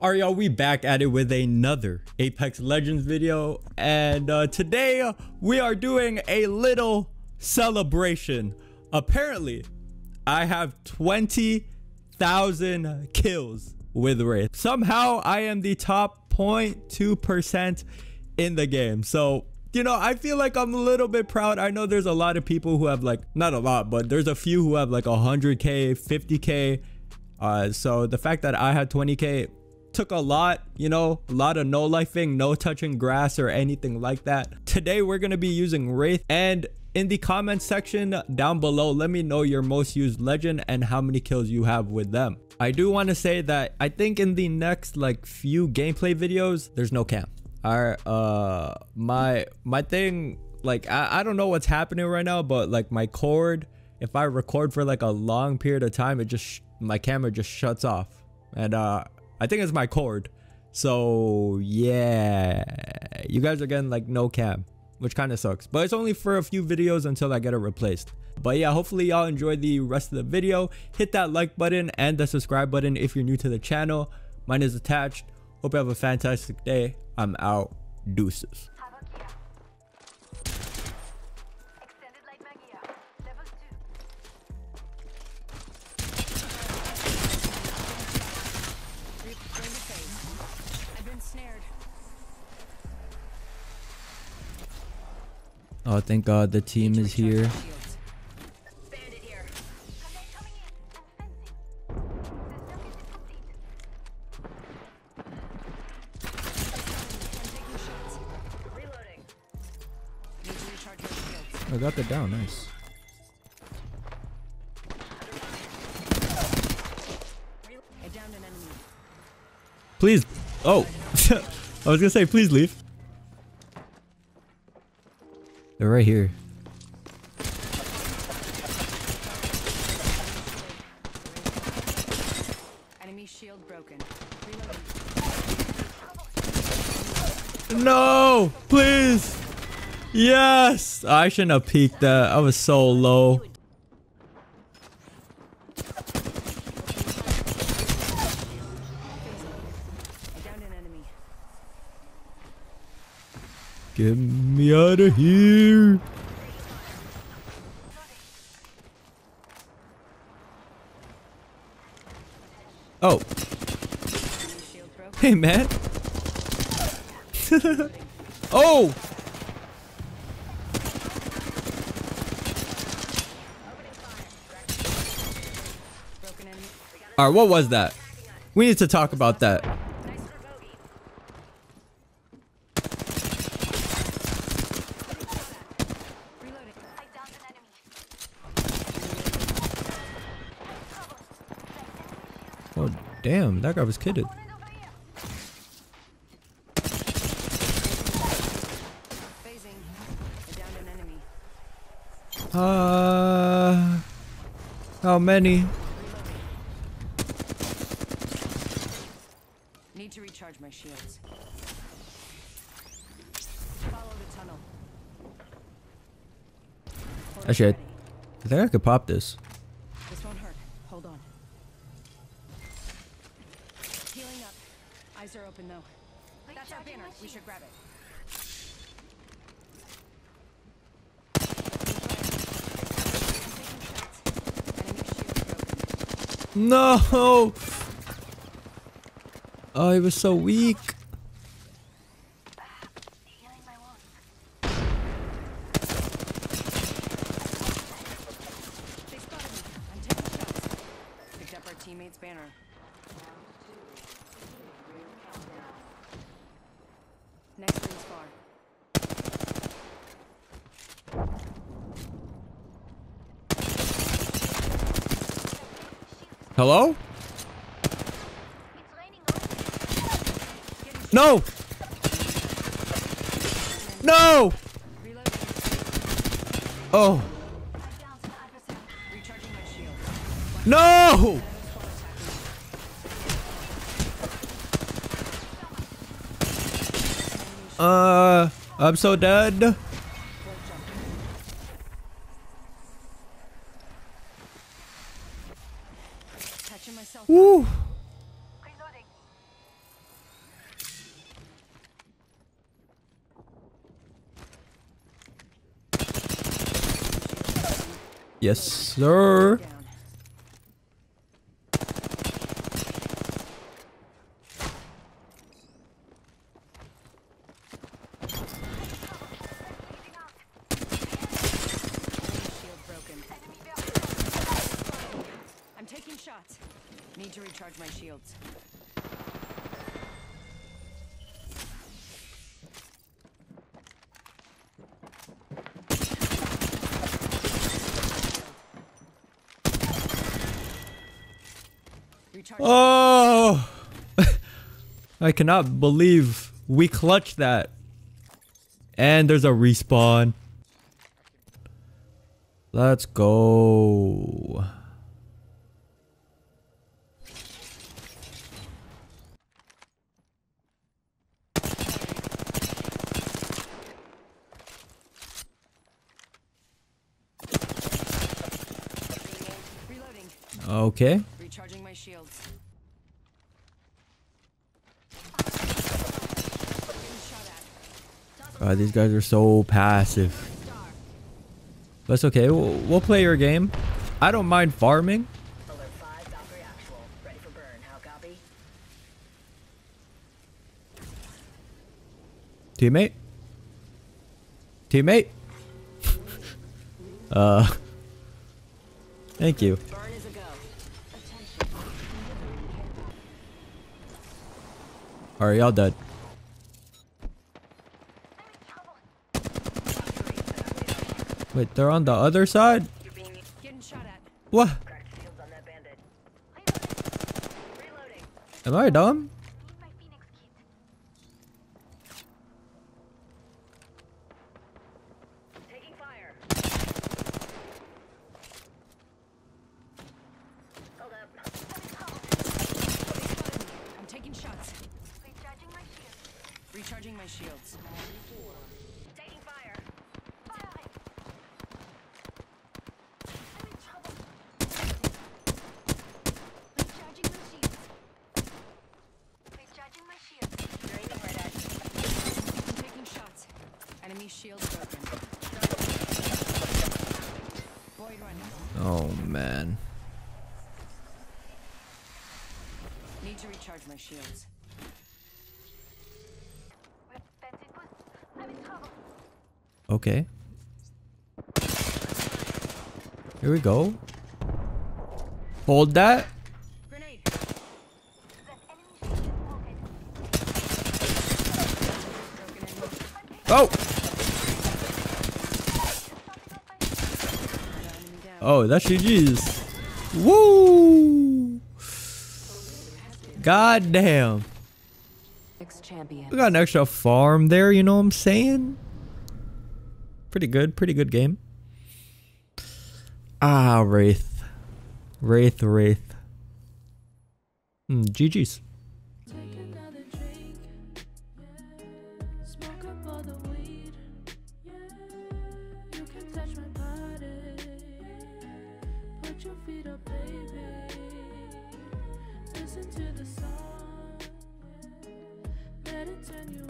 Alright y'all, we back at it with another Apex Legends video and uh, today we are doing a little celebration. Apparently, I have 20,000 kills with Wraith. Somehow, I am the top 0.2% in the game. So, you know, I feel like I'm a little bit proud. I know there's a lot of people who have like, not a lot, but there's a few who have like 100k, 50k. Uh, so the fact that I had 20k took a lot, you know, a lot of no lifing, no touching grass or anything like that. Today, we're going to be using Wraith and in the comment section down below, let me know your most used legend and how many kills you have with them. I do want to say that I think in the next like few gameplay videos, there's no cam. Alright, uh, my, my thing, like, I, I don't know what's happening right now, but like my cord, if I record for like a long period of time, it just, my camera just shuts off. And, uh, I think it's my cord. So yeah, you guys are getting like no cam, which kind of sucks. But it's only for a few videos until I get it replaced. But yeah, hopefully y'all enjoyed the rest of the video. Hit that like button and the subscribe button if you're new to the channel. Mine is attached. Hope you have a fantastic day. I'm out. Deuces. Oh, thank God the team is here. my shields. Bandit here. Oh, coming, coming in. I'm fencing. The circuit is complete. I'm taking shots. Reloading. Need to recharge my shields. I got that down. Nice. I downed an enemy. Please. Oh, I was gonna say please leave. They're right here. Enemy shield broken. Reloading. No, please. Yes. I shouldn't have peeked that. I was so low. I downed an enemy. Get me out of here. Oh, hey man. oh. All right, what was that? We need to talk about that. Nice for bogey. Reloading. I downed an enemy. Oh, damn, that guy was kidded. Opponent over here. Phasing. I downed an enemy. Uh, how many? Need to recharge my shields. Follow the tunnel. Actually, I-. I think I could pop. This our banner. We should grab it. Taking shots. Enemy shield broken. No. Oh, he was so weak. Healing my wounds. They spotted me. I'm taking shots. Picked up our teammate's banner. Next ring's far. Hello? No. No. Oh. No. Uh, I'm so dead. Blood jump. Patching myself. up. Woo. Reloading. Yes, sir. Need to recharge my shields. Recharge. Oh, I cannot believe we clutched that. And there's a respawn. Let's go. Okay. Recharging my shields. Getting shot at. God, these guys are so passive. That's okay. We'll, we'll play your game. I don't mind farming. Alert 5, Valkyrie actual. Ready for burn. How copy? Teammate? Teammate? uh. Thank you. Alright, y'all dead. Wait, they're on the other side? What? shields. Am I dumb? Need my Phoenix kit. Taking fire. Hold up. I'm taking shots. Recharging my shield. Recharging my shields. Taking fire. Fire. I'm in trouble. Recharging my shields. Recharging my shields. You're aiming right at me. I'm taking shots. Enemy shield broken. Void running. Oh, man. Need to recharge my shields. Okay. Here we go. Hold that. Oh! Oh, that's GG's. Woo! God damn. We got an extra farm there, you know what I'm saying? Pretty good, pretty good game. Ah, Wraith. Wraith, Wraith. Hmm, GG's. Take another drink, yeah. Smoke up all the weed, yeah. You can touch my body, put your feet up, baby. Listen to the song. Let it turn you